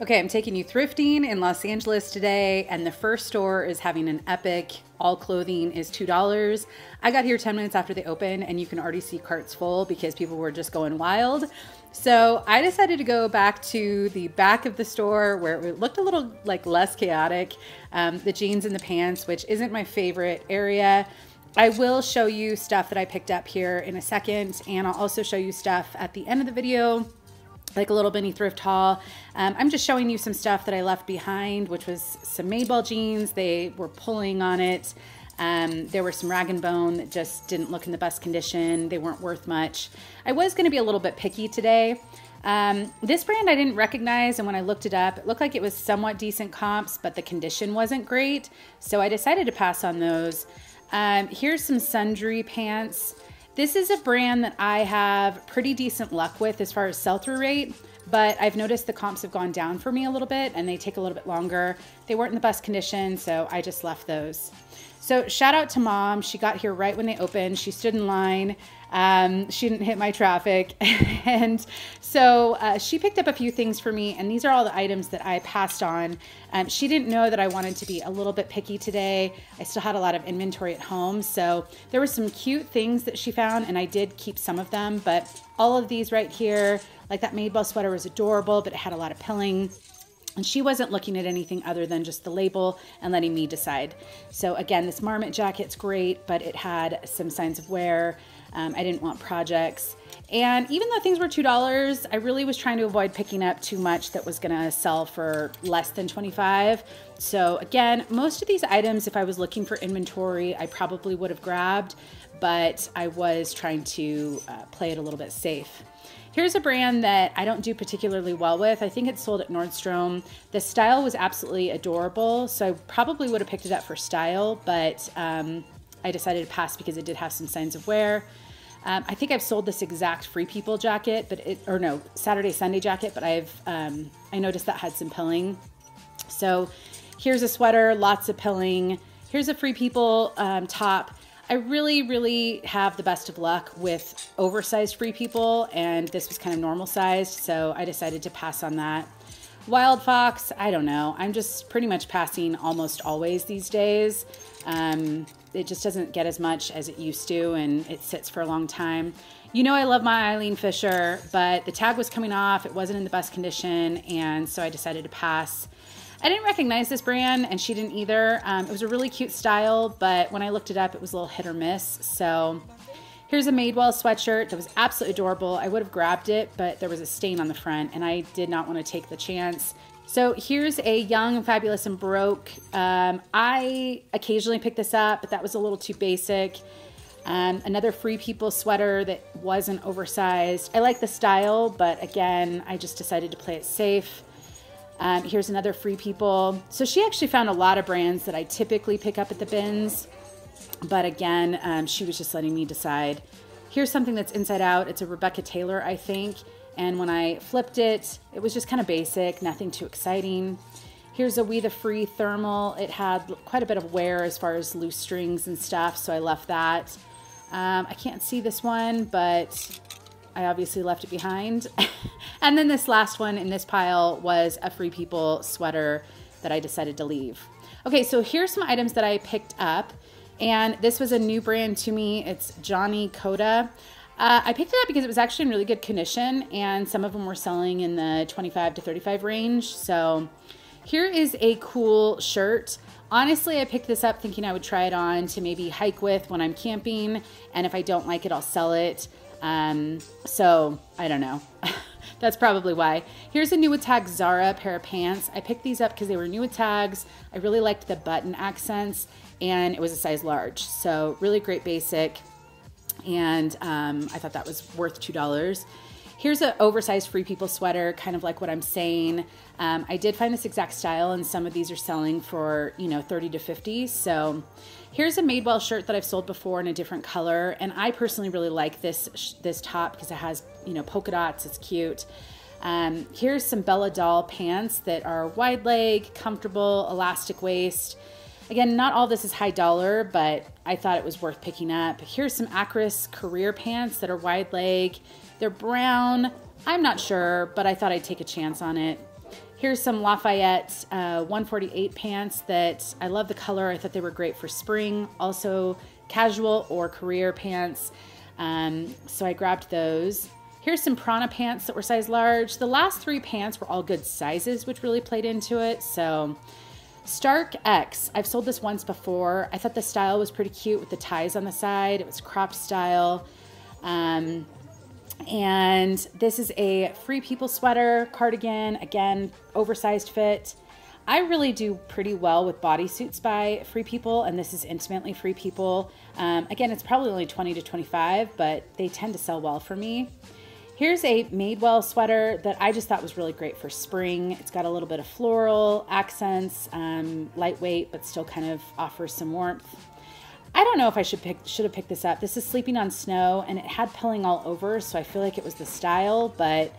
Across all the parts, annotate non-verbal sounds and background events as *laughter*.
Okay, I'm taking you thrifting in Los Angeles today, and the first store is having an epic. All clothing is $2. I got here 10 minutes after they open, and you can already see carts full because people were just going wild. So I decided to go back to the back of the store where it looked a little like less chaotic. Um, the jeans and the pants, which isn't my favorite area. I will show you stuff that I picked up here in a second, and I'll also show you stuff at the end of the video like a little mini thrift haul. Um, I'm just showing you some stuff that I left behind, which was some Madewell jeans. They were pulling on it. Um, there were some rag and bone that just didn't look in the best condition. They weren't worth much. I was going to be a little bit picky today. Um, this brand I didn't recognize, and when I looked it up, it looked like it was somewhat decent comps, but the condition wasn't great. So I decided to pass on those. Um, here's some sundry pants. This is a brand that I have pretty decent luck with as far as sell-through rate, but I've noticed the comps have gone down for me a little bit and they take a little bit longer. They weren't in the best condition, so I just left those. So shout out to mom. She got here right when they opened. She stood in line. Um, she didn't hit my traffic. *laughs* and so uh, she picked up a few things for me. And these are all the items that I passed on. Um, she didn't know that I wanted to be a little bit picky today. I still had a lot of inventory at home. So there were some cute things that she found. And I did keep some of them. But all of these right here, like that Madewell sweater was adorable, but it had a lot of pilling. And she wasn't looking at anything other than just the label and letting me decide. So again, this marmot jacket's great, but it had some signs of wear. Um, I didn't want projects. And even though things were $2, I really was trying to avoid picking up too much that was gonna sell for less than 25. So again, most of these items, if I was looking for inventory, I probably would have grabbed, but I was trying to uh, play it a little bit safe. Here's a brand that I don't do particularly well with. I think it's sold at Nordstrom. The style was absolutely adorable, so I probably would have picked it up for style, but um, I decided to pass because it did have some signs of wear. Um, I think I've sold this exact Free People jacket, but it, or no, Saturday Sunday jacket, but I've, um, I noticed that had some pilling. So here's a sweater, lots of pilling. Here's a Free People um, top. I really, really have the best of luck with oversized free people, and this was kind of normal sized, so I decided to pass on that. Wild Fox, I don't know. I'm just pretty much passing almost always these days. Um, it just doesn't get as much as it used to, and it sits for a long time. You know, I love my Eileen Fisher, but the tag was coming off. It wasn't in the best condition, and so I decided to pass. I didn't recognize this brand, and she didn't either. Um, it was a really cute style, but when I looked it up, it was a little hit or miss. So here's a Madewell sweatshirt that was absolutely adorable. I would have grabbed it, but there was a stain on the front, and I did not want to take the chance. So here's a Young, and Fabulous, and Broke. Um, I occasionally pick this up, but that was a little too basic. Um, another Free People sweater that wasn't oversized. I like the style, but again, I just decided to play it safe. Um, here's another Free People. So she actually found a lot of brands that I typically pick up at the bins. But again, um, she was just letting me decide. Here's something that's inside out. It's a Rebecca Taylor, I think. And when I flipped it, it was just kind of basic, nothing too exciting. Here's a We The Free thermal. It had quite a bit of wear as far as loose strings and stuff, so I left that. Um, I can't see this one, but I obviously left it behind. *laughs* and then this last one in this pile was a Free People sweater that I decided to leave. Okay, so here's some items that I picked up. And this was a new brand to me. It's Jonny Cota. Uh, I picked it up because it was actually in really good condition, and some of them were selling in the 25 to 35 range. So here is a cool shirt. Honestly, I picked this up thinking I would try it on to maybe hike with when I'm camping, and if I don't like it, I'll sell it. Um, so I don't know. *laughs* That's probably why. Here's a new tag Zara pair of pants. I picked these up because they were new tags. I really liked the button accents and it was a size large. So really great basic. And um, I thought that was worth $2. Here's an oversized Free People sweater, kind of like what I'm saying. Um, I did find this exact style, and some of these are selling for, you know, 30 to 50. So here's a Madewell shirt that I've sold before in a different color, and I personally really like this this top because it has, you know, polka dots. It's cute. Um, here's some Bella Dahl pants that are wide leg, comfortable, elastic waist. Again, not all this is high dollar, but I thought it was worth picking up. Here's some Akris career pants that are wide leg. They're brown. I'm not sure, but I thought I'd take a chance on it. Here's some Lafayette uh, 148 pants that I love the color. I thought they were great for spring. Also casual or career pants. Um, so I grabbed those. Here's some Prana pants that were size large. The last three pants were all good sizes, which really played into it. So Stark X, I've sold this once before. I thought the style was pretty cute with the ties on the side. It was cropped style. Um, and this is a Free People sweater cardigan, again, oversized fit. I really do pretty well with bodysuits by Free People, and this is intimately Free People. Um, again, it's probably only 20 to 25, but they tend to sell well for me. Here's a Madewell sweater that I just thought was really great for spring. It's got a little bit of floral accents, um, lightweight, but still kind of offers some warmth. I don't know if I should pick should have picked this up. This is Sleeping on Snow, and it had pilling all over, so I feel like it was the style, but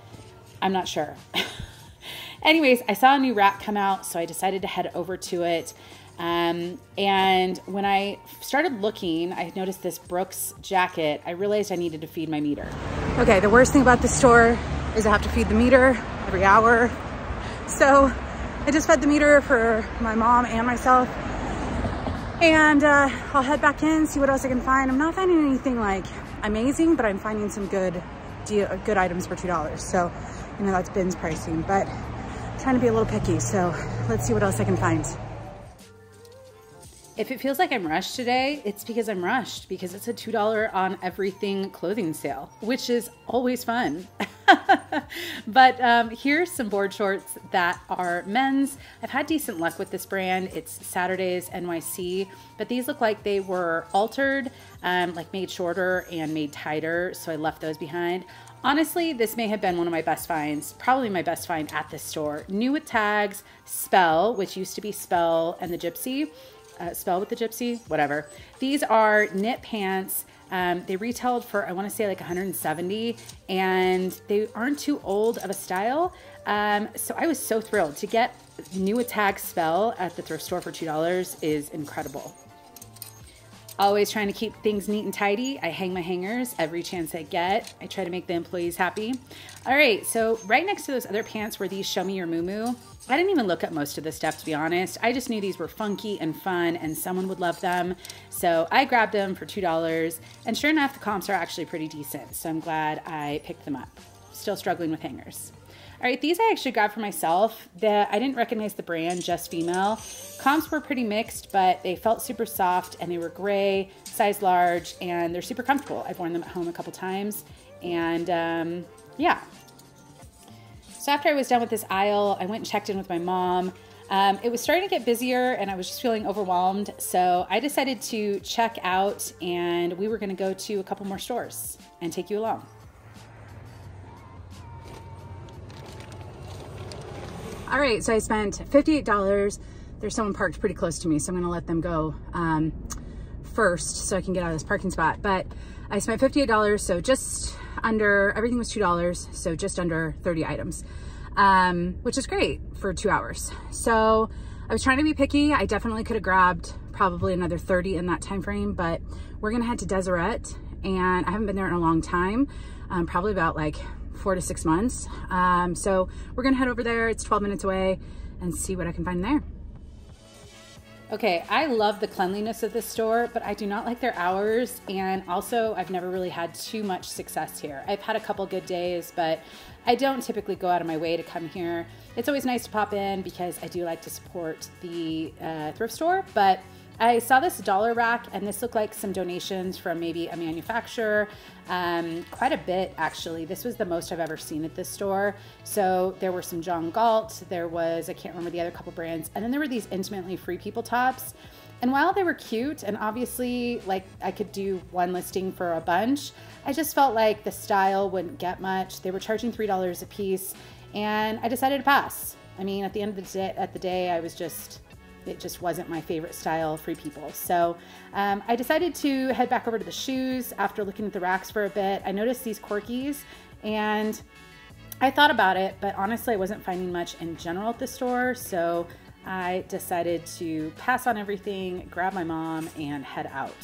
I'm not sure. *laughs* Anyways, I saw a new rack come out, so I decided to head over to it. Um, and when I started looking, I noticed this Brooks jacket. I realized I needed to feed my meter. Okay, the worst thing about the store is I have to feed the meter every hour. So I just fed the meter for my mom and myself. And uh, I'll head back in, see what else I can find. I'm not finding anything like amazing, but I'm finding some good good items for $2. So, you know, that's bins pricing, but I'm trying to be a little picky. So let's see what else I can find. If it feels like I'm rushed today, it's because I'm rushed because it's a $2 on everything clothing sale, which is always fun. *laughs* but um, here's some board shorts that are men's. I've had decent luck with this brand. It's Saturdays NYC, but these look like they were altered, um, like made shorter and made tighter. So I left those behind. Honestly, this may have been one of my best finds, probably my best find at this store. New with tags, Spell, which used to be Spell and the Gypsy uh, spell with the gypsy, whatever. These are knit pants. Um, they retailed for, I want to say like 170 and they aren't too old of a style. Um, so I was so thrilled to get new attack spell at the thrift store for $2 is incredible. Always trying to keep things neat and tidy. I hang my hangers every chance I get. I try to make the employees happy. All right, so right next to those other pants were these Show Me Your Mumu. I didn't even look at most of the stuff to be honest. I just knew these were funky and fun and someone would love them. So I grabbed them for $2 and sure enough, the comps are actually pretty decent. So I'm glad I picked them up. Still struggling with hangers. All right, these I actually grabbed for myself. The, I didn't recognize the brand, Just Female. Comps were pretty mixed, but they felt super soft and they were gray, size large, and they're super comfortable. I've worn them at home a couple times. And um, yeah. So after I was done with this aisle, I went and checked in with my mom. Um, it was starting to get busier and I was just feeling overwhelmed. So I decided to check out and we were going to go to a couple more stores and take you along. All right, so I spent $58. There's someone parked pretty close to me, so I'm gonna let them go um, first so I can get out of this parking spot. But I spent $58, so just under, everything was $2, so just under 30 items, um, which is great for two hours. So I was trying to be picky. I definitely could have grabbed probably another 30 in that time frame, but we're gonna head to Deseret and I haven't been there in a long time, um, probably about like four to six months. Um, so we're gonna head over there. It's 12 minutes away and see what I can find there. Okay, I love the cleanliness of this store, but I do not like their hours. And also, I've never really had too much success here. I've had a couple good days, but I don't typically go out of my way to come here. It's always nice to pop in because I do like to support the uh, thrift store, but I saw this dollar rack and this looked like some donations from maybe a manufacturer, um, quite a bit actually. This was the most I've ever seen at this store. So there were some John Galt, there was, I can't remember the other couple brands, and then there were these intimately free people tops. And while they were cute and obviously like I could do one listing for a bunch, I just felt like the style wouldn't get much. They were charging $3 a piece and I decided to pass. I mean, at the end of the day, at the day I was just it just wasn't my favorite style free people. So um, I decided to head back over to the shoes after looking at the racks for a bit. I noticed these Kork-Ease and I thought about it, but honestly, I wasn't finding much in general at the store. So I decided to pass on everything, grab my mom, and head out.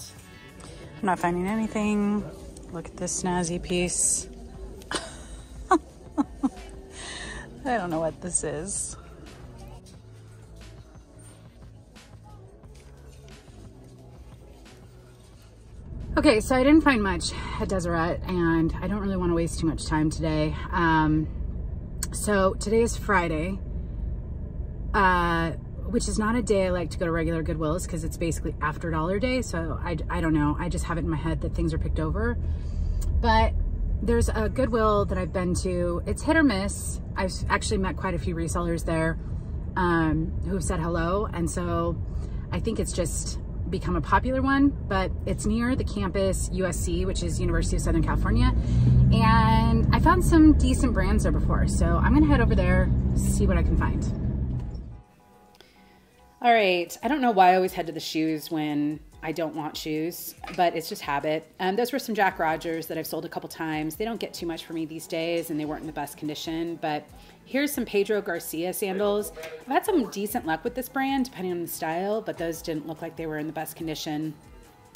I'm not finding anything. Look at this snazzy piece. *laughs* I don't know what this is. Okay, so I didn't find much at Deseret and I don't really want to waste too much time today. Um, so today is Friday, uh, which is not a day I like to go to regular Goodwills because it's basically after dollar day. So I, I don't know. I just have it in my head that things are picked over. But there's a Goodwill that I've been to. It's hit or miss. I've actually met quite a few resellers there um, who've said hello. And so I think it's just become a popular one, but it's near the campus USC, which is University of Southern California. And I found some decent brands there before. So I'm gonna head over there, see what I can find. All right, I don't know why I always head to the shoes when I don't want shoes, but it's just habit. Um, those were some Jack Rogers that I've sold a couple times. They don't get too much for me these days and they weren't in the best condition, but here's some Pedro Garcia sandals. I've had some decent luck with this brand, depending on the style, but those didn't look like they were in the best condition.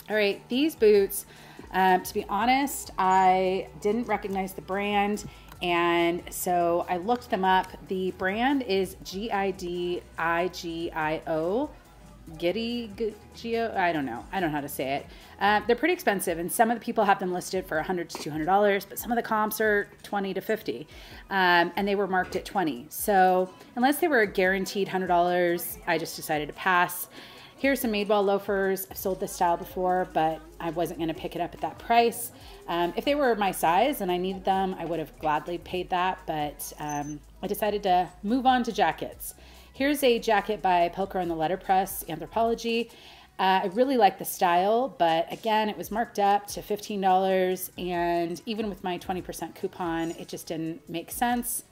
All right, these boots, um, to be honest, I didn't recognize the brand. And so I looked them up. The brand is G I D I G I O. Giddy Geo, I don't know. I don't know how to say it. Uh, they're pretty expensive, and some of the people have them listed for 100 to 200 dollars, but some of the comps are 20 to 50, um, and they were marked at 20. So unless they were a guaranteed 100 dollars, I just decided to pass. Here's some Madewell loafers. I've sold this style before, but I wasn't going to pick it up at that price. Um, if they were my size and I needed them, I would have gladly paid that, but um, I decided to move on to jackets. Here's a jacket by Pilcro and the Letterpress Anthropologie. Uh, I really like the style, but again, it was marked up to $15, and even with my 20% coupon, it just didn't make sense.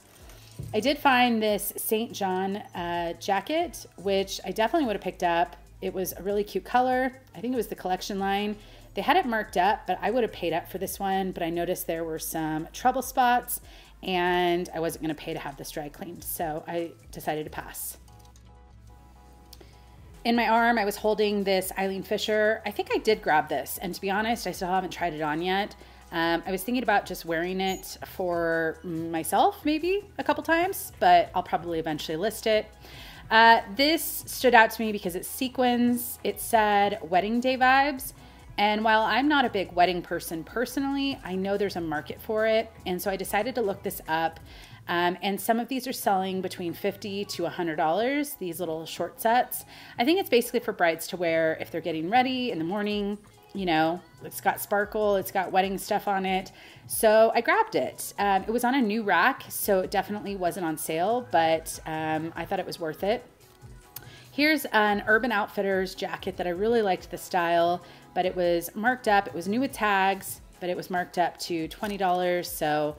I did find this St. John uh, jacket, which I definitely would have picked up. It was a really cute color. I think it was the collection line. They had it marked up, but I would have paid up for this one, but I noticed there were some trouble spots and I wasn't going to pay to have this dry cleaned. So I decided to pass. In my arm, I was holding this Eileen Fisher. I think I did grab this, and to be honest, I still haven't tried it on yet. Um, I was thinking about just wearing it for myself, maybe a couple times, but I'll probably eventually list it. Uh, this stood out to me because it's sequins. It said wedding day vibes. And while I'm not a big wedding person personally, I know there's a market for it. And so I decided to look this up. Um, and some of these are selling between 50 to $100, these little short sets. I think it's basically for brides to wear if they're getting ready in the morning. You know, it's got sparkle, it's got wedding stuff on it. So I grabbed it. Um, it was on a new rack, so it definitely wasn't on sale, but um, I thought it was worth it. Here's an Urban Outfitters jacket that I really liked the style but it was marked up. It was new with tags, but it was marked up to $20. So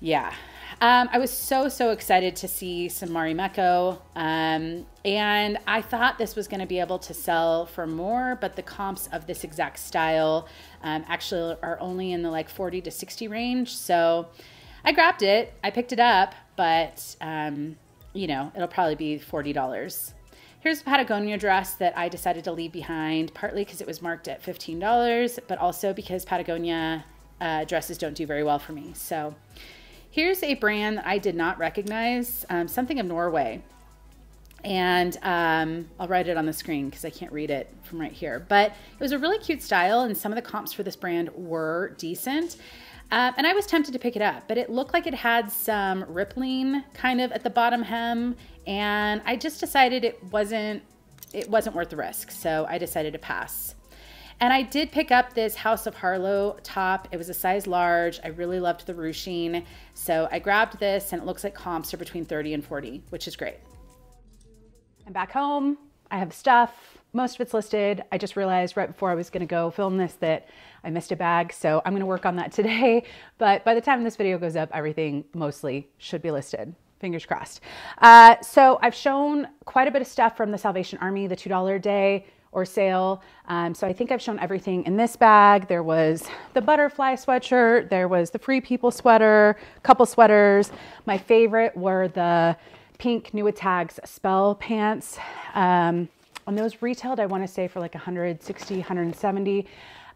yeah, um, I was so, so excited to see some Marimekko. Um, and I thought this was going to be able to sell for more, but the comps of this exact style um, actually are only in the like 40 to 60 range. So I grabbed it, I picked it up, but um, you know, it'll probably be $40. Here's a Patagonia dress that I decided to leave behind, partly because it was marked at $15, but also because Patagonia uh, dresses don't do very well for me. So here's a brand that I did not recognize, um, something of Norway. And um, I'll write it on the screen because I can't read it from right here. But it was a really cute style, and some of the comps for this brand were decent. Uh, and I was tempted to pick it up, but it looked like it had some rippling kind of at the bottom hem and I just decided it wasn't it wasn't worth the risk. So I decided to pass. And I did pick up this House of Harlow top. It was a size large. I really loved the ruching. So I grabbed this and it looks like comps are between 30 and 40, which is great. I'm back home. I have stuff. Most of it's listed. I just realized right before I was gonna go film this that I missed a bag. So I'm gonna work on that *laughs* today. But by the time this video goes up, everything mostly should be listed fingers crossed. Uh, so I've shown quite a bit of stuff from the Salvation Army, the $2 day or sale. Um, so I think I've shown everything in this bag. There was the butterfly sweatshirt, there was the Free People sweater, couple sweaters. My favorite were the pink New Tags spell pants. Um, and those retailed, I wanna say for like 160, 170.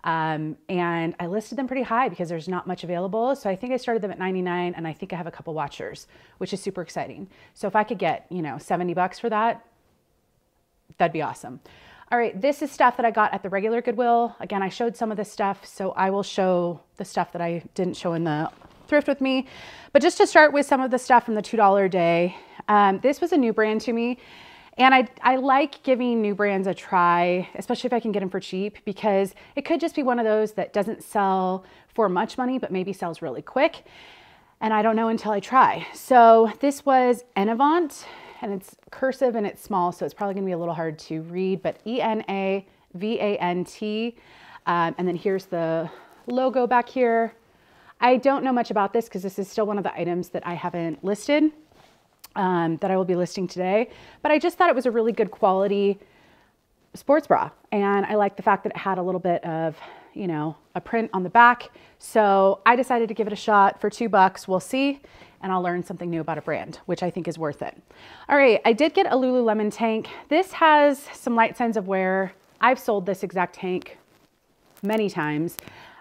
Um, and I listed them pretty high because there's not much available. So I think I started them at 99 and I think I have a couple watchers, which is super exciting. So if I could get, you know, 70 bucks for that, that'd be awesome. All right, this is stuff that I got at the regular Goodwill. Again, I showed some of this stuff, so I will show the stuff that I didn't show in the thrift with me. But just to start with some of the stuff from the $2 a day, um, this was a new brand to me. And I, I like giving new brands a try, especially if I can get them for cheap, because it could just be one of those that doesn't sell for much money, but maybe sells really quick. And I don't know until I try. So this was Enavant, and it's cursive and it's small, so it's probably gonna be a little hard to read, but E-N-A-V-A-N-T. Um, and then here's the logo back here. I don't know much about this because this is still one of the items that I haven't listed um, that I will be listing today. But I just thought it was a really good quality sports bra. And I like the fact that it had a little bit of, you know, a print on the back. So I decided to give it a shot for two bucks. We'll see. And I'll learn something new about a brand, which I think is worth it. All right, I did get a Lululemon tank. This has some light signs of wear. I've sold this exact tank many times.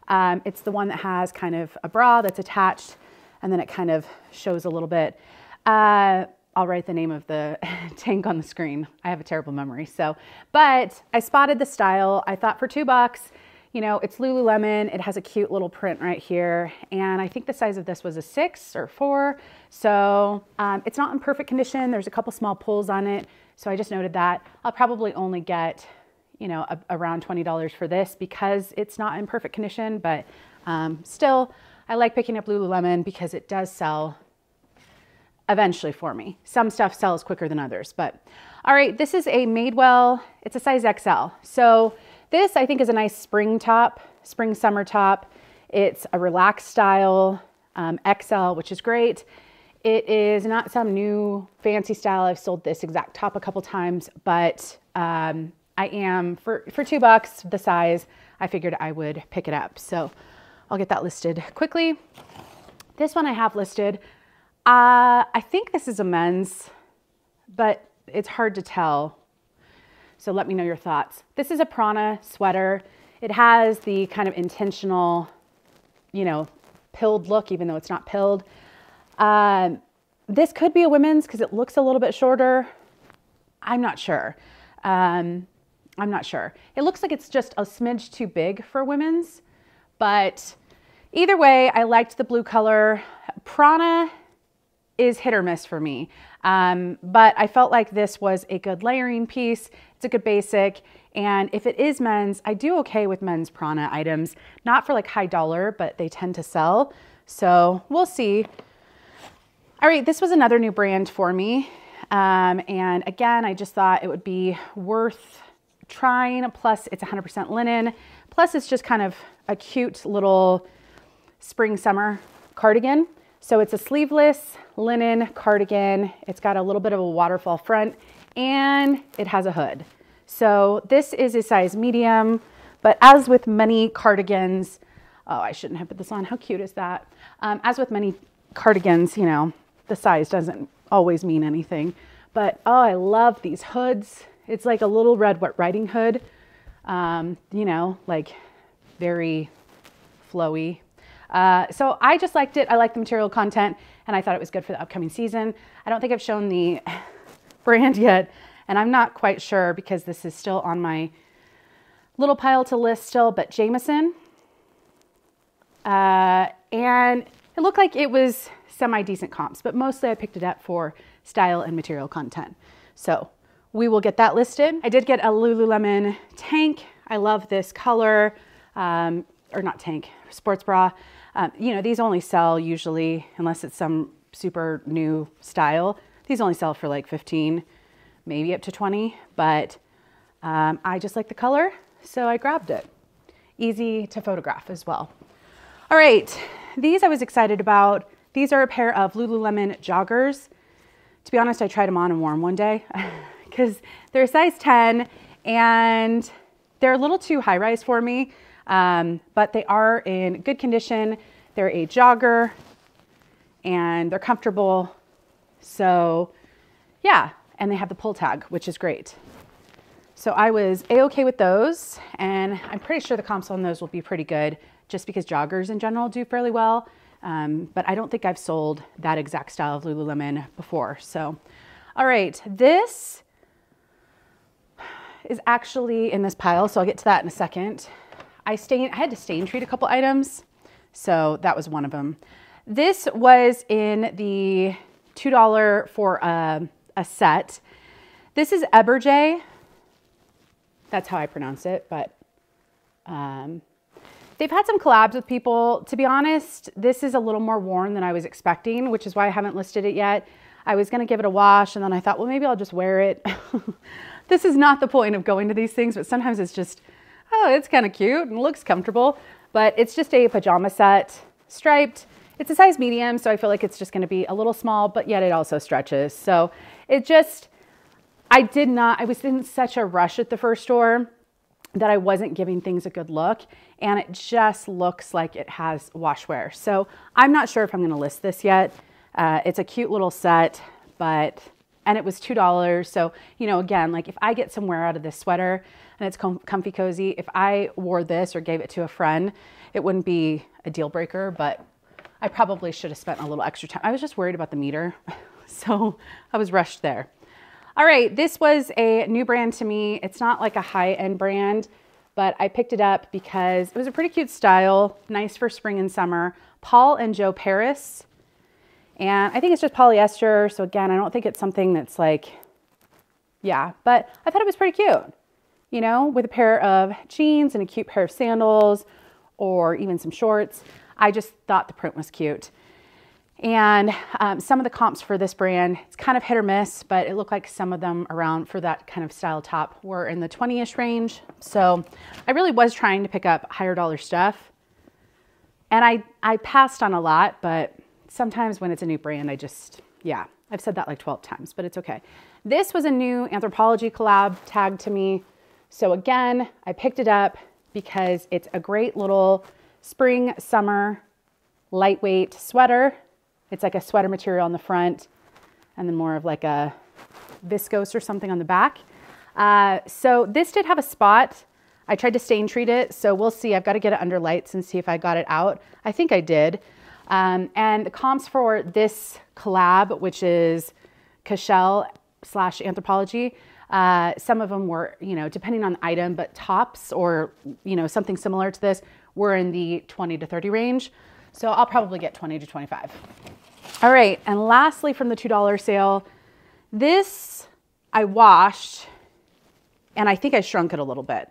Um, it's the one that has kind of a bra that's attached and then it kind of shows a little bit. Uh, I'll write the name of the *laughs* tank on the screen. I have a terrible memory. So, but I spotted the style. I thought for two bucks, you know, it's Lululemon. It has a cute little print right here. And I think the size of this was a six or four. So um, it's not in perfect condition. There's a couple small pulls on it. So I just noted that. I'll probably only get, you know, a, around $20 for this because it's not in perfect condition. But um, still, I like picking up Lululemon because it does sell eventually for me. Some stuff sells quicker than others, but all right, this is a Madewell. It's a size XL. So this I think is a nice spring top, spring summer top. It's a relaxed style um, XL, which is great. It is not some new fancy style. I've sold this exact top a couple times, but um, I am, for, for two bucks, the size, I figured I would pick it up. So I'll get that listed quickly. This one I have listed. Uh, I think this is a men's, but it's hard to tell. So let me know your thoughts. This is a Prana sweater. It has the kind of intentional, you know, pilled look, even though it's not pilled. Um, this could be a women's because it looks a little bit shorter. I'm not sure. Um, I'm not sure. It looks like it's just a smidge too big for women's, but either way, I liked the blue color. Prana is hit or miss for me. Um, but I felt like this was a good layering piece. It's a good basic. And if it is men's, I do okay with men's Prana items. Not for like high dollar, but they tend to sell. So we'll see. All right, this was another new brand for me. Um, and again, I just thought it would be worth trying. Plus, it's 100% linen. Plus, it's just kind of a cute little spring summer cardigan. So it's a sleeveless linen cardigan. It's got a little bit of a waterfall front and it has a hood. So this is a size medium, but as with many cardigans, oh, I shouldn't have put this on. How cute is that? Um, as with many cardigans, you know, the size doesn't always mean anything. But oh, I love these hoods. It's like a little red what riding hood, um, you know, like very flowy, uh, so I just liked it. I liked the material content and I thought it was good for the upcoming season. I don't think I've shown the *laughs* brand yet and I'm not quite sure because this is still on my little pile to list still, but Jamieson. Uh, and it looked like it was semi-decent comps, but mostly I picked it up for style and material content. So we will get that listed. I did get a Lululemon tank. I love this color, um, or not tank, sports bra. Um, you know, these only sell usually, unless it's some super new style, these only sell for like 15, maybe up to 20, but um, I just like the color, so I grabbed it. Easy to photograph as well. All right, these I was excited about. These are a pair of Lululemon joggers. To be honest, I tried them on and wore one day *laughs* because they're a size 10 and they're a little too high rise for me um, but they are in good condition. They're a jogger and they're comfortable. So yeah, and they have the pull tag, which is great. So I was a-okay with those and I'm pretty sure the comps on those will be pretty good just because joggers in general do fairly well. Um, but I don't think I've sold that exact style of Lululemon before. So, all right, this is actually in this pile. So I'll get to that in a second. I stain, I had to stain treat a couple items. So that was one of them. This was in the $2 for a, a set. This is Eberjey. That's how I pronounce it, but um, they've had some collabs with people. To be honest, this is a little more worn than I was expecting, which is why I haven't listed it yet. I was gonna give it a wash and then I thought, well, maybe I'll just wear it. *laughs* this is not the point of going to these things, but sometimes it's just, oh, it's kind of cute and looks comfortable. But it's just a pajama set, striped. It's a size medium, so I feel like it's just gonna be a little small, but yet it also stretches. So it just, I did not, I was in such a rush at the first store that I wasn't giving things a good look and it just looks like it has washwear. So I'm not sure if I'm gonna list this yet. Uh, it's a cute little set, but, and it was $2. So, you know, again, like if I get some wear out of this sweater and it's com comfy cozy, if I wore this or gave it to a friend, it wouldn't be a deal breaker, but I probably should have spent a little extra time. I was just worried about the meter. *laughs* So I was rushed there. All right, this was a new brand to me. It's not like a high-end brand, but I picked it up because it was a pretty cute style, nice for spring and summer. Paul and Joe Paris. And I think it's just polyester. So again, I don't think it's something that's like, yeah, but I thought it was pretty cute, you know, with a pair of jeans and a cute pair of sandals or even some shorts. I just thought the print was cute. And um, some of the comps for this brand, it's kind of hit or miss, but it looked like some of them around for that kind of style top were in the 20-ish range. So I really was trying to pick up higher dollar stuff. And I, I passed on a lot, but sometimes when it's a new brand, I just, yeah, I've said that like 12 times, but it's okay. This was a new Anthropologie collab tagged to me. So again, I picked it up because it's a great little spring, summer, lightweight sweater it's like a sweater material on the front and then more of like a viscose or something on the back. Uh, so this did have a spot. I tried to stain treat it, so we'll see. I've got to get it under lights and see if I got it out. I think I did. Um, and the comps for this collab, which is Cashel slash Anthropologie, uh, some of them were, you know, depending on the item, but tops or, you know, something similar to this were in the 20 to 30 range. So I'll probably get 20 to 25. All right, and lastly from the $2 sale, this I washed and I think I shrunk it a little bit.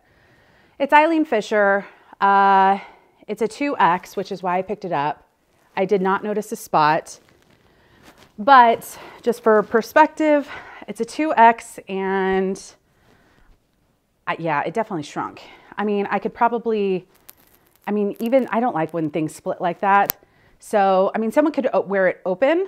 It's Eileen Fisher. Uh, it's a 2X, which is why I picked it up. I did not notice a spot, but just for perspective, it's a 2X and I, yeah, it definitely shrunk. I mean, I could probably I mean, even I don't like when things split like that. So, I mean, someone could wear it open.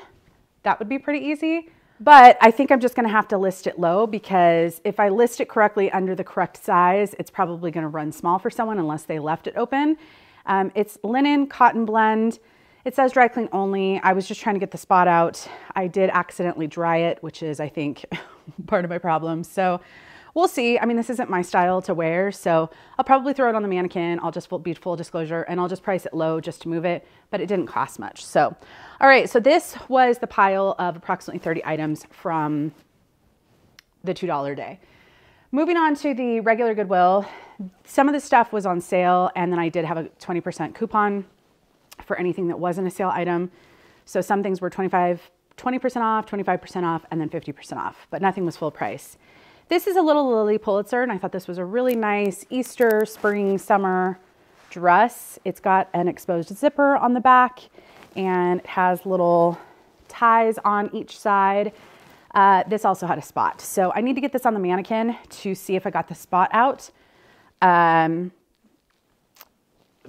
That would be pretty easy. But I think I'm just gonna have to list it low because if I list it correctly under the correct size, it's probably gonna run small for someone unless they left it open. Um, it's linen cotton blend. It says dry clean only. I was just trying to get the spot out. I did accidentally dry it, which is, I think, *laughs* part of my problem. So we'll see. I mean, this isn't my style to wear, so I'll probably throw it on the mannequin. I'll just be full disclosure and I'll just price it low just to move it, but it didn't cost much. So, all right, so this was the pile of approximately 30 items from the $2 day. Moving on to the regular Goodwill, some of the stuff was on sale and then I did have a 20% coupon for anything that wasn't a sale item. So some things were 25, 20% off, 25% off, and then 50% off, but nothing was full price. This is a little Lilly Pulitzer, and I thought this was a really nice Easter, spring, summer dress. It's got an exposed zipper on the back, and it has little ties on each side. Uh, this also had a spot. So I need to get this on the mannequin to see if I got the spot out. Um,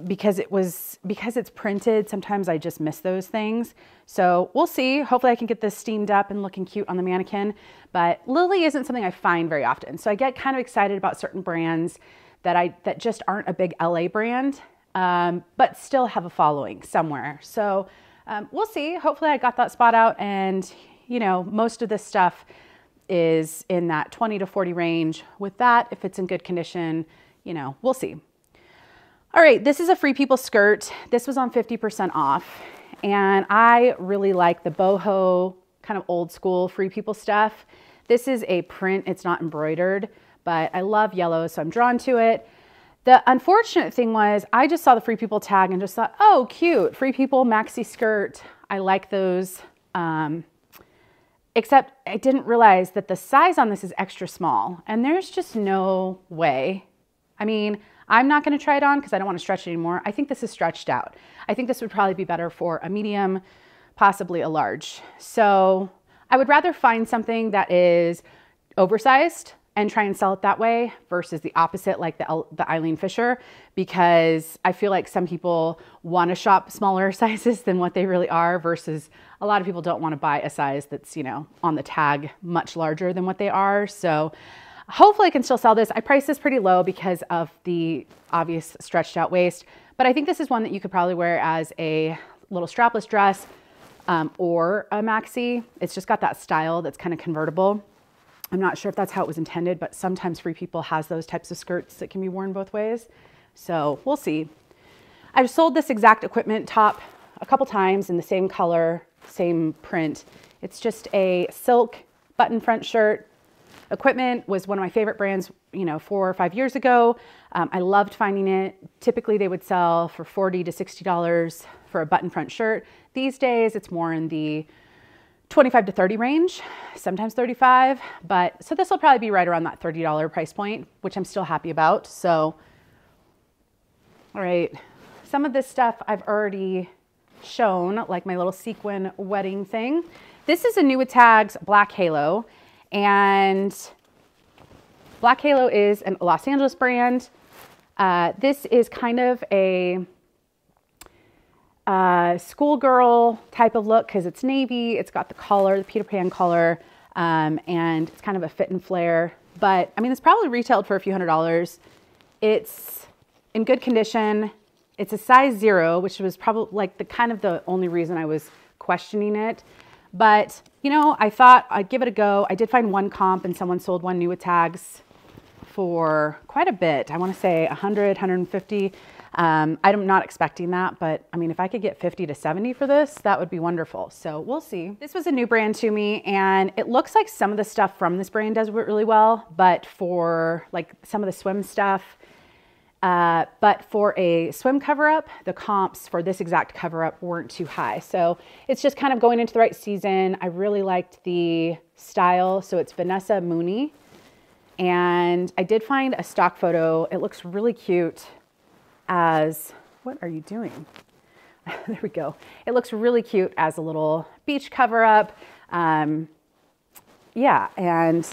because it was because it's printed sometimes I just miss those things. So we'll see. Hopefully I can get this steamed up and looking cute on the mannequin. But Lilly isn't something I find very often. So I get kind of excited about certain brands that I that just aren't a big LA brand um, but still have a following somewhere. So um, we'll see. Hopefully I got that spot out and you know most of this stuff is in that 20 to 40 range. With that, if it's in good condition, you know, we'll see. All right, this is a Free People skirt. This was on 50% off. And I really like the boho kind of old school Free People stuff. This is a print, it's not embroidered, but I love yellow, so I'm drawn to it. The unfortunate thing was I just saw the Free People tag and just thought, oh, cute, Free People maxi skirt. I like those. Um, except I didn't realize that the size on this is extra small and there's just no way. I mean, I'm not gonna try it on because I don't wanna stretch it anymore. I think this is stretched out. I think this would probably be better for a medium, possibly a large. So I would rather find something that is oversized and try and sell it that way versus the opposite, like the, the Eileen Fisher, because I feel like some people want to shop smaller *laughs* sizes than what they really are versus a lot of people don't want to buy a size that's, you know, on the tag much larger than what they are. So hopefully I can still sell this. I priced this pretty low because of the obvious stretched out waist, but I think this is one that you could probably wear as a little strapless dress um, or a maxi. It's just got that style that's kind of convertible. I'm not sure if that's how it was intended, but sometimes Free People has those types of skirts that can be worn both ways. So we'll see. I've sold this exact equipment top a couple times in the same color, same print. It's just a silk button front shirt. Equipment was one of my favorite brands, you know, four or five years ago. Um, I loved finding it. Typically they would sell for 40 to $60 for a button front shirt. These days it's more in the 25 to 30 range, sometimes 35, but so this will probably be right around that $30 price point, which I'm still happy about. So, all right, some of this stuff I've already shown, like my little sequin wedding thing. This is a Nuitags Black Halo, and Black Halo is a Los Angeles brand. Uh, this is kind of a uh, schoolgirl type of look because it's navy. It's got the collar, the Peter Pan collar, um, and it's kind of a fit and flare. But I mean, it's probably retailed for a few hundred dollars. It's in good condition. It's a size zero, which was probably like the kind of the only reason I was questioning it. But you know, I thought I'd give it a go. I did find one comp and someone sold one new with tags for quite a bit. I want to say 100, 150. Um, I'm not expecting that, but I mean, if I could get 50 to 70 for this, that would be wonderful. So we'll see. This was a new brand to me and it looks like some of the stuff from this brand does really well, but for like some of the swim stuff, uh, but for a swim cover up, the comps for this exact cover up weren't too high. So it's just kind of going into the right season. I really liked the style. So it's Vanessa Mooney. And I did find a stock photo. It looks really cute as, what are you doing? *laughs* there we go. It looks really cute as a little beach cover up. Um, yeah, and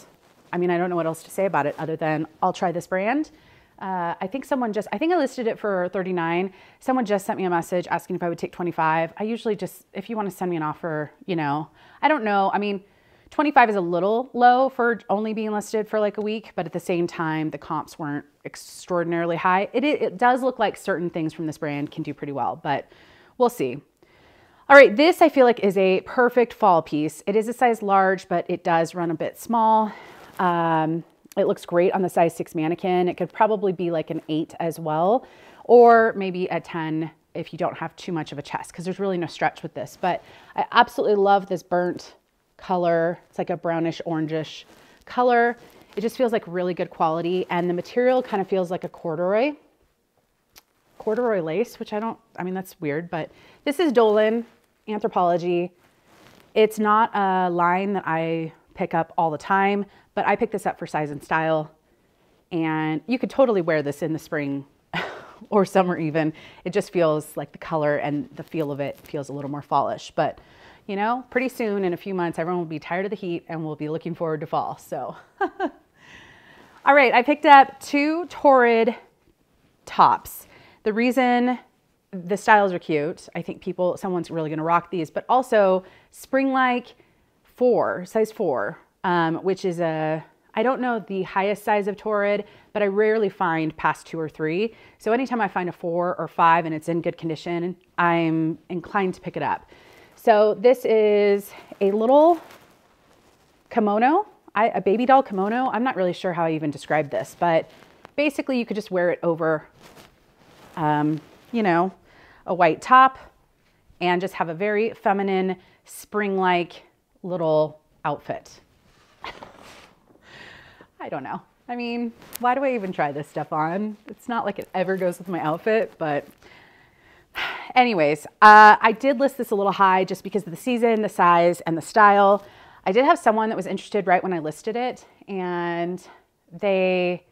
I mean, I don't know what else to say about it other than I'll try this brand. Uh, I think someone just, I think I listed it for 39. Someone just sent me a message asking if I would take 25. I usually just, if you want to send me an offer, you know, I don't know. I mean, 25 is a little low for only being listed for like a week, but at the same time, the comps weren't extraordinarily high. It, it does look like certain things from this brand can do pretty well, but we'll see. All right, this I feel like is a perfect fall piece. It is a size large, but it does run a bit small. Um, it looks great on the size six mannequin. It could probably be like an eight as well, or maybe a 10 if you don't have too much of a chest, because there's really no stretch with this. But I absolutely love this burnt color. It's like a brownish orangish color. It just feels like really good quality. And the material kind of feels like a corduroy, corduroy lace, which I don't, I mean, that's weird, but this is Dolan Anthropologie. It's not a line that I pick up all the time, but I picked this up for size and style. And you could totally wear this in the spring *laughs* or summer even. It just feels like the color and the feel of it feels a little more fallish. But you know, pretty soon in a few months, everyone will be tired of the heat and will be looking forward to fall. So, *laughs* all right, I picked up two Torrid tops. The reason the styles are cute, I think people, someone's really gonna rock these, but also spring-like four, size four, um, which is a, I don't know the highest size of Torrid, but I rarely find past two or three. So anytime I find a four or five and it's in good condition, I'm inclined to pick it up. So this is a little kimono. I, a baby doll kimono. I'm not really sure how I even describe this, but basically you could just wear it over, um, you know, a white top and just have a very feminine, spring-like little outfit. I don't know. I mean, why do I even try this stuff on? It's not like it ever goes with my outfit, but anyways, uh, I did list this a little high just because of the season, the size, and the style. I did have someone that was interested right when I listed it, and they,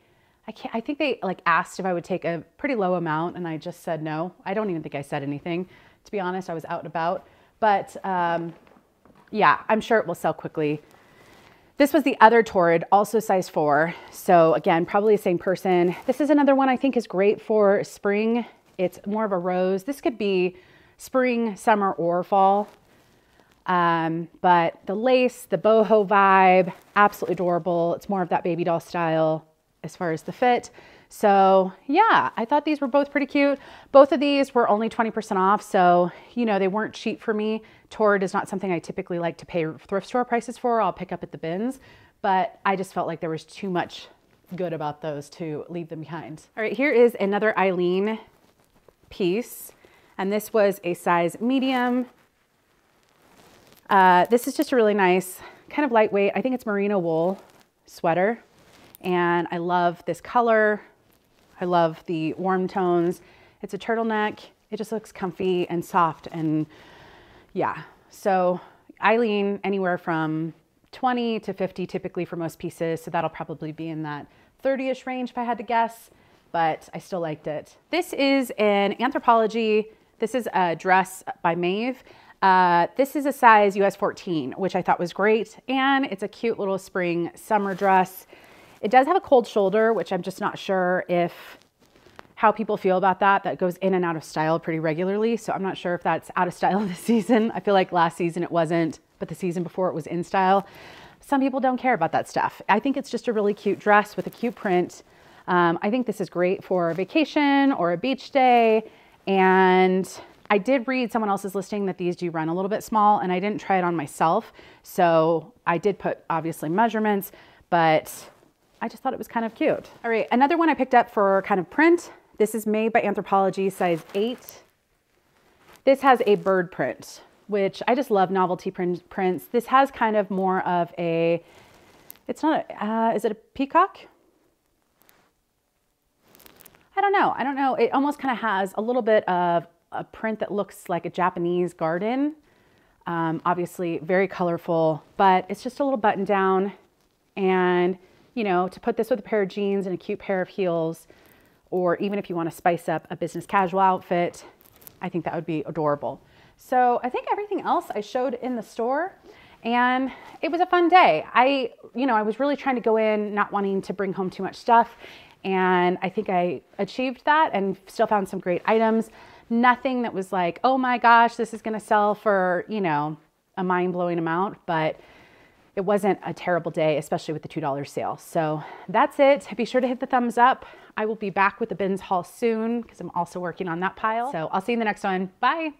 I can't, I think they like asked if I would take a pretty low amount, and I just said no. I don't even think I said anything. To be honest, I was out and about, but um, yeah, I'm sure it will sell quickly. This was the other Torrid, also size four. So again, probably the same person. This is another one I think is great for spring. It's more of a rose. This could be spring, summer, or fall. Um, but the lace, the boho vibe, absolutely adorable. It's more of that baby doll style as far as the fit. So yeah, I thought these were both pretty cute. Both of these were only 20% off. So, you know, they weren't cheap for me. Torrid is not something I typically like to pay thrift store prices for. I'll pick up at the bins, but I just felt like there was too much good about those to leave them behind. All right, here is another Eileen piece. And this was a size medium. Uh, this is just a really nice, kind of lightweight, I think it's merino wool sweater. And I love this color. I love the warm tones. It's a turtleneck. It just looks comfy and soft and yeah. So Eileen, anywhere from 20 to 50 typically for most pieces. So that'll probably be in that 30-ish range if I had to guess, but I still liked it. This is an Anthropologie. This is a dress by Maeve. Uh, this is a size US 14, which I thought was great. And it's a cute little spring summer dress. It does have a cold shoulder, which I'm just not sure if how people feel about that. That goes in and out of style pretty regularly. So I'm not sure if that's out of style *laughs* this season. I feel like last season it wasn't, but the season before it was in style. Some people don't care about that stuff. I think it's just a really cute dress with a cute print. Um, I think this is great for a vacation or a beach day. And I did read someone else's listing that these do run a little bit small and I didn't try it on myself. So I did put obviously measurements, but I just thought it was kind of cute. All right, another one I picked up for kind of print. This is made by Anthropologie, size eight. This has a bird print, which I just love novelty print, prints. This has kind of more of a, it's not, a, uh, is it a peacock? I don't know. I don't know. It almost kind of has a little bit of a print that looks like a Japanese garden. Um, obviously very colorful, but it's just a little button down and you know, to put this with a pair of jeans and a cute pair of heels, or even if you want to spice up a business casual outfit, I think that would be adorable. So I think everything else I showed in the store and it was a fun day. I, you know, I was really trying to go in not wanting to bring home too much stuff and I think I achieved that and still found some great items. Nothing that was like, oh my gosh, this is going to sell for, you know, a mind blowing amount, but it wasn't a terrible day, especially with the $2 sale. So that's it. Be sure to hit the thumbs up. I will be back with the bins haul soon because I'm also working on that pile. So I'll see you in the next one. Bye.